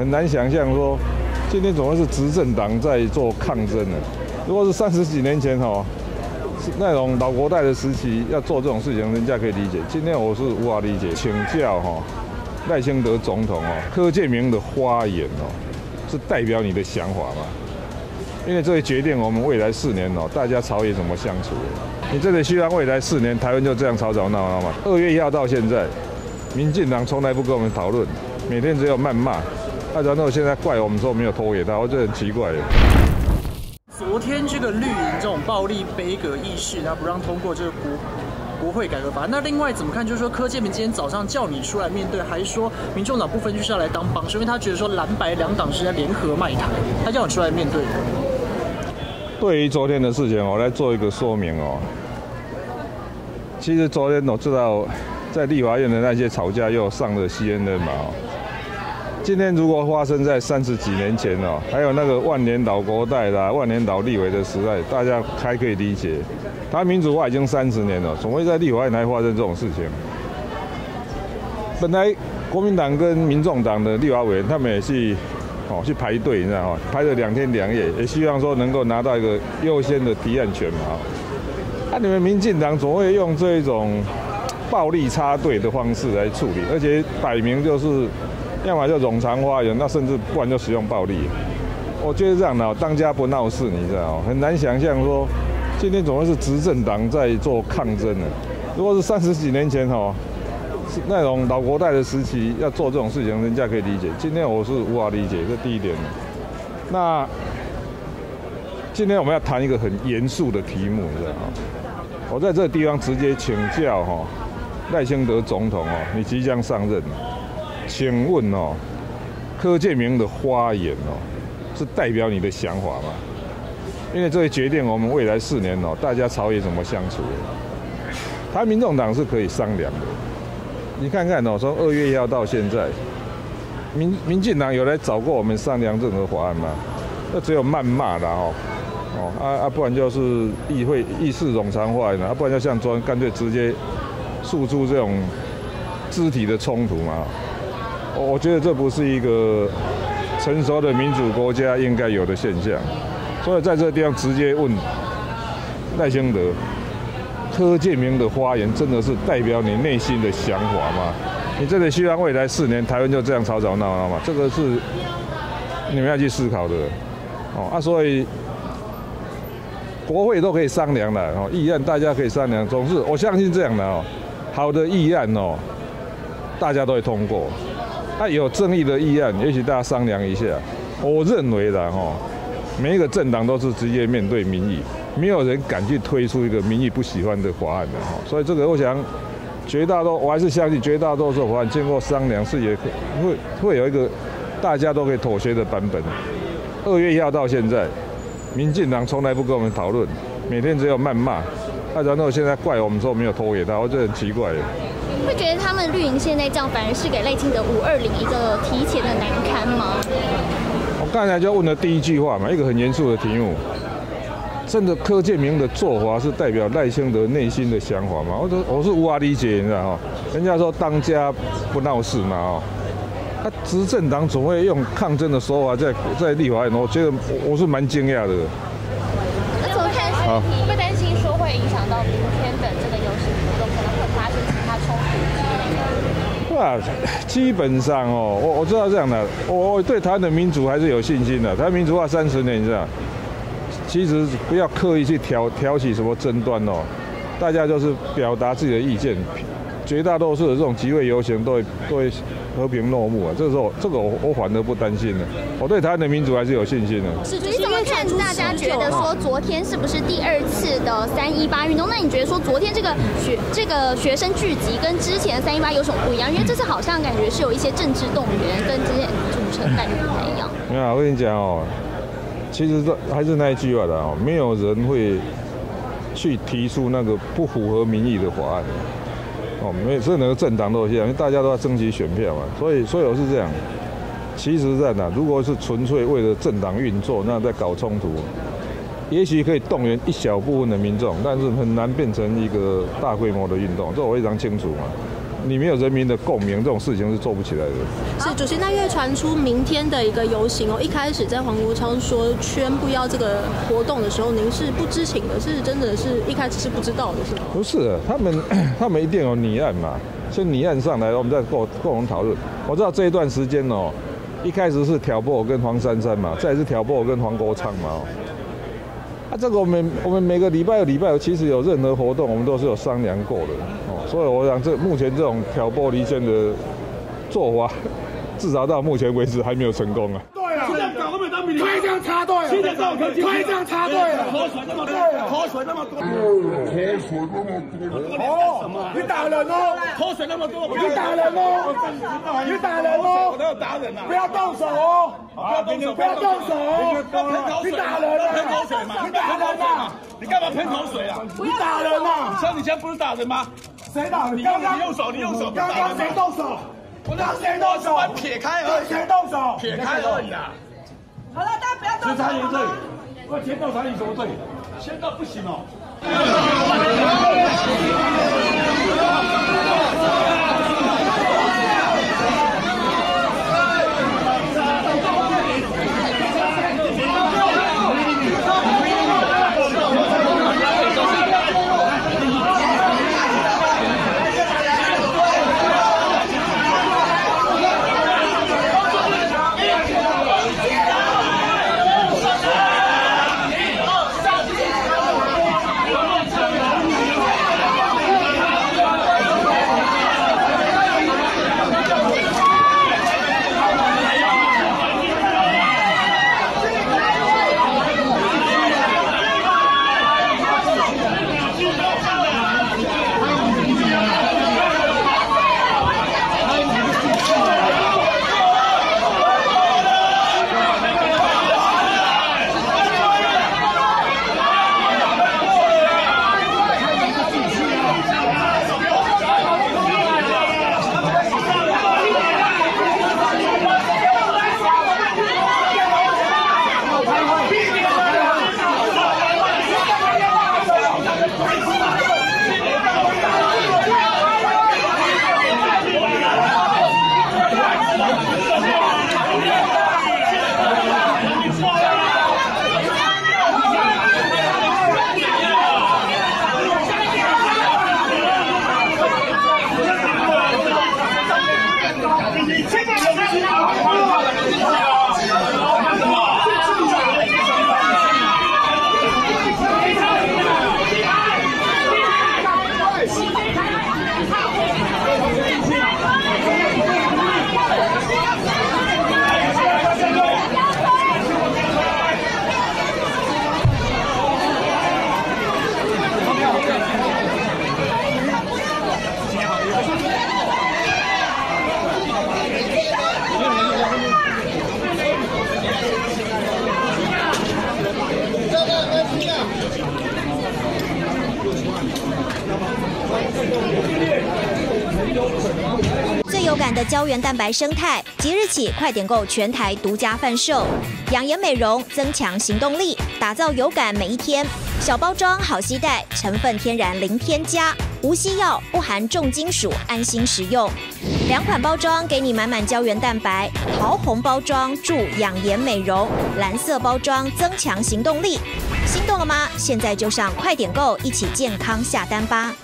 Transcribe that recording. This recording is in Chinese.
很难想象说，今天怎么是执政党在做抗争呢？如果是三十几年前哈，是那种老国代的时期要做这种事情，人家可以理解。今天我是无法理解，请教哈赖清德总统哦，柯建明的发言哦，是代表你的想法吗？因为这会决定我们未来四年哦，大家朝野怎么相处。你真的希望未来四年台湾就这样吵吵闹闹吗？二月一号到现在，民进党从来不跟我们讨论，每天只有谩骂。那然后现在怪我们说没有拖给他，我觉得很奇怪。昨天这个绿营这种暴力悲歌议事，他不让通过这个国国会改革法。那另外怎么看？就是说柯建明今天早上叫你出来面对，还说民众党不分区是要来当帮手，因为他觉得说蓝白两党是在联合卖台，他叫你出来面对。对于昨天的事情，我来做一个说明哦。其实昨天我知道，在立法院的那些吵架又上了 CNN 嘛。今天如果发生在三十几年前哦，还有那个万年岛国代啦、万年岛立委的时代，大家还可以理解。他民主化已经三十年了，总会在立法院还发生这种事情。本来国民党跟民众党的立法委员，他们也是。哦，去排队，你知道哈，排了两天两夜，也希望说能够拿到一个优先的提案权嘛。啊，你们民进党总会用这种暴力插队的方式来处理，而且摆明就是，要么就冗长花园，那甚至不然就使用暴力。我觉得这样呢，当家不闹事，你知道很难想象说，今天总会是执政党在做抗争呢。如果是三十几年前哈。是那种老国代的时期要做这种事情，人家可以理解。今天我是无法理解，这第一点。那今天我们要谈一个很严肃的题目，你知道吗？我在这个地方直接请教哈赖清德总统哦，你即将上任，请问哦柯建明的发言哦是代表你的想法吗？因为这会决定我们未来四年哦大家朝野怎么相处。他民众党是可以商量的。你看看哦，从二月一号到现在，民民进党有来找过我们商量任何法案吗？那只有谩骂的哦，哦啊啊，不然就是议会议事冗长化呢，啊不然就像昨天干脆直接诉诸这种肢体的冲突嘛。我我觉得这不是一个成熟的民主国家应该有的现象，所以在这地方直接问赖清德。柯建明的发言真的是代表你内心的想法吗？你真的希望未来四年台湾就这样吵吵闹闹吗？这个是你们要去思考的。哦啊，所以国会都可以商量的哦，议案大家可以商量，总是我相信这样的哦。好的议案哦，大家都会通过。他有争议的议案，也许大家商量一下。我认为的哦，每一个政党都是直接面对民意。没有人敢去推出一个民意不喜欢的法案的哈，所以这个我想，绝大多我还是相信绝大多数法案经过商量是也会会有一个大家都可以妥协的版本。二月一号到现在，民进党从来不跟我们讨论，每天只有谩骂，啊，然后现在怪我们说没有拖给他，我觉得很奇怪。会觉得他们绿营现在这样反而是给赖清德五二零一个提前的难堪吗？我刚才就问了第一句话嘛，一个很严肃的题目。真的柯建明的做法是代表赖清德内心的想法吗？我说我是无法理解，你知道哈？人家说当家不闹事嘛，哦，他执政党总会用抗争的手法在在立法院，我觉得我是蛮惊讶的。那怎么看？啊，会担心说会影响到的这个游行活动，可能会发生其他冲突基本上哦，我我知道这样的，我我对台湾的民主还是有信心的。台湾民主化三十年，这样。其实不要刻意去挑挑起什么争端哦，大家就是表达自己的意见，绝大多数的这种集会游行都会都会和平落幕啊。这个时候，这个我我反而不担心了，我对台湾的民主还是有信心的。是，你怎么看大家觉得说昨天是不是第二次的三一八运动？那你觉得说昨天这个学这个学生聚集跟之前三一八有什么不一样？因为这次好像感觉是有一些政治动员，跟之前组成感觉不太一样。没有，我跟你讲哦。其实这还是那一句话的哦，没有人会去提出那个不符合民意的法案哦，没有任何政党都这样，因为大家都要争取选票嘛，所以所以我是这样。其实在哪，如果是纯粹为了政党运作，那在搞冲突，也许可以动员一小部分的民众，但是很难变成一个大规模的运动，这我非常清楚嘛。你没有人民的共鸣，这种事情是做不起来的。是主席，那因为传出明天的一个游行哦，一开始在黄国昌说宣布要这个活动的时候，您是不知情的，是真的是一开始是不知道的，是吗？不是，他们 他们一定有拟案嘛，先拟案上来，我们再共共同讨论。我知道这一段时间哦，一开始是挑拨我跟黄珊珊嘛，再是挑拨我跟黄国昌嘛。啊，这个我们我们每个礼拜有礼拜，其实有任何活动，我们都是有商量过的哦。所以我想，这目前这种挑拨离间的做法，至少到目前为止还没有成功啊。对啊，这样搞都没当兵，推这样插队，现在这种推这样插队，口水那么多，口水那么多，口水那么多，哦，你打人哦，口水那么多，你打人哦，你打人哦，我要打人啊，不要动手哦，不要动手，不要动手哦，你打人啊，喷口水嘛，你打人啊，你干嘛喷口水啊？你打人啊？像你现在不是打人吗？谁打？你刚刚右手，你右手，刚刚谁动手？我让谁动手？撇开而已，谁动手？撇开而已啊。好了，大家不要动手。查你罪，我先到查你什么罪？先到不行哦。最有感的胶原蛋白生态，即日起快点购全台独家贩售。养颜美容，增强行动力，打造有感每一天。小包装好携带，成分天然零添加，无西药，不含重金属，安心食用。两款包装给你满满胶原蛋白，桃红包装助养颜美容，蓝色包装增强行动力。心动了吗？现在就上快点购，一起健康下单吧！